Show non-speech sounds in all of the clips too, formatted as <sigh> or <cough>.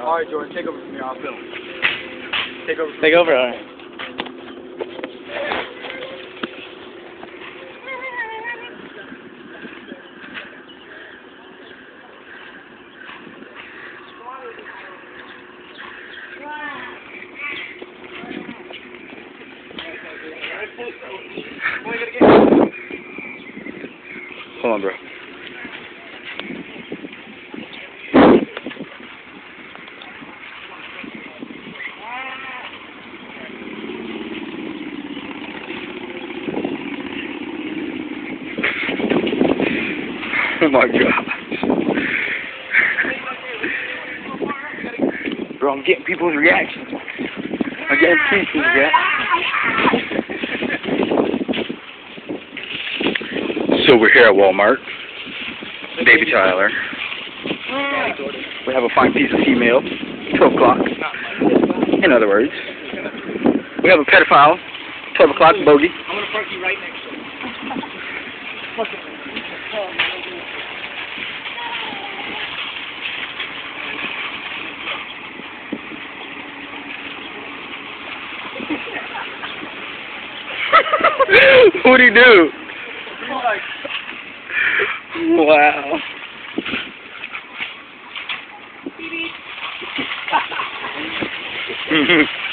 All right, Jordan, take over from here. I'll film. Take over. Take over. All right. Hold on, bro. Oh <laughs> my god. Bro, I'm getting people's reactions. I'm getting people's reactions. So we're here at Walmart. Baby Tyler. We have a fine piece of female. 12 o'clock. In other words. We have a pedophile. 12 o'clock bogey. I'm gonna park you right next to him. What'd he do? Wow. <laughs>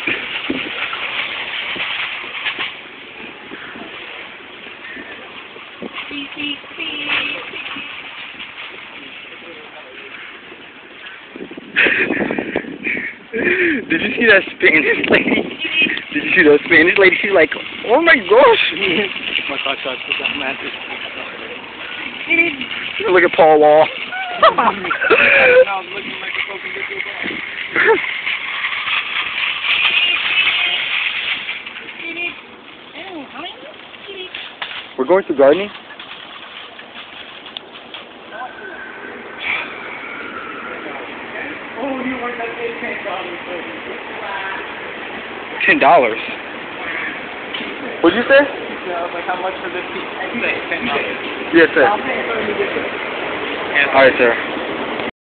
Did you see that Spanish lady? Did you see that Spanish lady? She's like, oh my gosh. My God, God, put that mattress. Look at Paul Wall. Now I'm looking like a broken video ball. We're going to gardening. Oh, you want that big tank on Ten dollars. What'd you say? Yeah, I was like, how much for this piece? I say ten dollars. Yes, sir. I'll pay it when you get there. All right, sir.